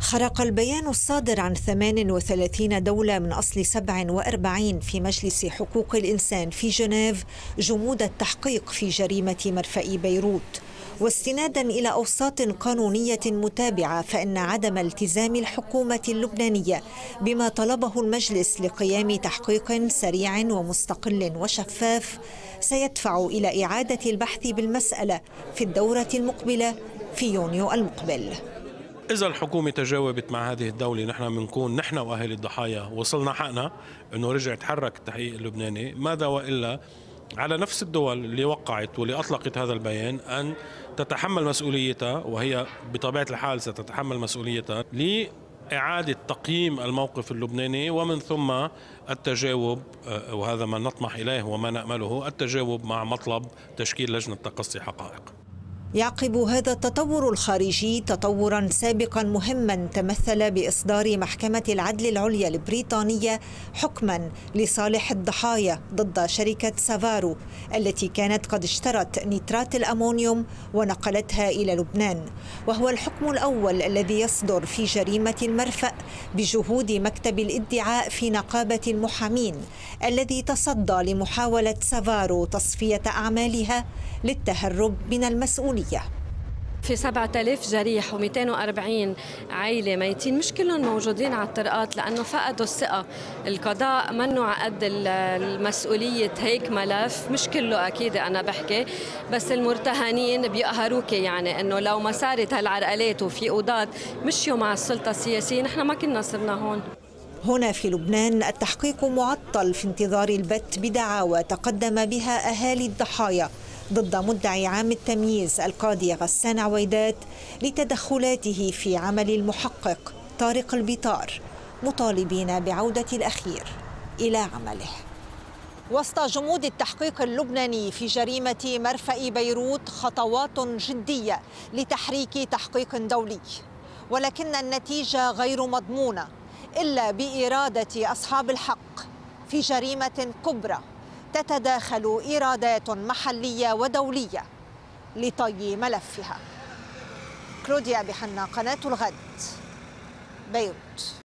خرق البيان الصادر عن 38 دولة من أصل 47 في مجلس حقوق الإنسان في جنيف جمود التحقيق في جريمة مرفأ بيروت. واستنادا إلى أوساط قانونية متابعة فإن عدم التزام الحكومة اللبنانية بما طلبه المجلس لقيام تحقيق سريع ومستقل وشفاف سيدفع إلى إعادة البحث بالمسألة في الدورة المقبلة في يونيو المقبل. إذا الحكومة تجاوبت مع هذه الدولة نحن بنكون نحن وأهالي الضحايا وصلنا حقنا أنه رجع تحرك التحقيق اللبناني. ماذا وإلا على نفس الدول اللي وقعت واللي أطلقت هذا البيان أن تتحمل مسؤوليتها وهي بطبيعة الحال ستتحمل مسؤوليتها إعادة تقييم الموقف اللبناني ومن ثم التجاوب آه، وهذا ما نطمح إليه وما نأمله التجاوب مع مطلب تشكيل لجنة تقصي حقائق. يعقب هذا التطور الخارجي تطورا سابقا مهما تمثل بإصدار محكمة العدل العليا البريطانية حكما لصالح الضحايا ضد شركة سافارو التي كانت قد اشترت نيترات الأمونيوم ونقلتها إلى لبنان. وهو الحكم الأول الذي يصدر في جريمة المرفأ بجهود مكتب الادعاء في نقابة المحامين الذي تصدى لمحاولة سافارو تصفية أعمالها للتهرب من المسؤولية في 7000 جريح و240 عائلة ميتين مش كلهم موجودين على الطرقات لأنه فقدوا الثقة. القضاء منه عقد المسؤولية هيك ملف مش كله أكيد أنا بحكي بس المرتهنين بيقهروك يعني أنه لو ما صارت هالعرقلات وفي قضاة مشيوا مع السلطة السياسية نحن ما كنا صرنا هون. هنا في لبنان التحقيق معطل في انتظار البت بدعاوى تقدم بها أهالي الضحايا. ضد مدعي عام التمييز القاضي غسان عويدات لتدخلاته في عمل المحقق طارق البطار مطالبين بعودة الأخير إلى عمله. وسط جمود التحقيق اللبناني في جريمة مرفأ بيروت خطوات جدية لتحريك تحقيق دولي. ولكن النتيجة غير مضمونة إلا بإرادة أصحاب الحق في جريمة كبرى تتداخل إيرادات محلية ودولية لطي ملفها. كلوديا بحنا قناة الغد بيروت.